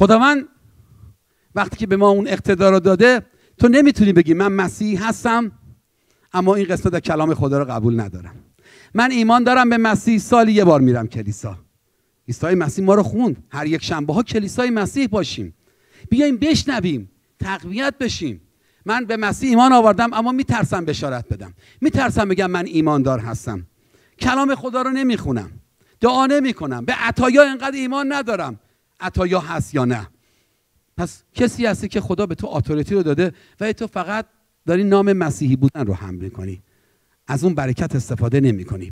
خداوند وقتی که به ما اون اقتدار رو داده تو نمی‌تونی بگی من مسیح هستم اما این قسمت کلام خدا رو قبول ندارم. من ایمان دارم به مسیح سالی یه بار میرم کلیسا. عیسی مسیح ما رو خوند. هر یک شنبه ها کلیسای مسیح باشیم. بیایم بشنویم تقویت بشیم. من به مسیح ایمان آوردم اما میترسم بشارت بدم. میترسم بگم من ایماندار هستم. کلام خدا رو نمی‌خونم. دعا نمی‌کنم. به عطایا انقدر ایمان ندارم. عطایا هست یا نه. پس کسی هستی که خدا به تو اتوریتی رو داده و تو فقط داری نام مسیحی بودن رو حمل کنی از اون برکت استفاده نمی کنی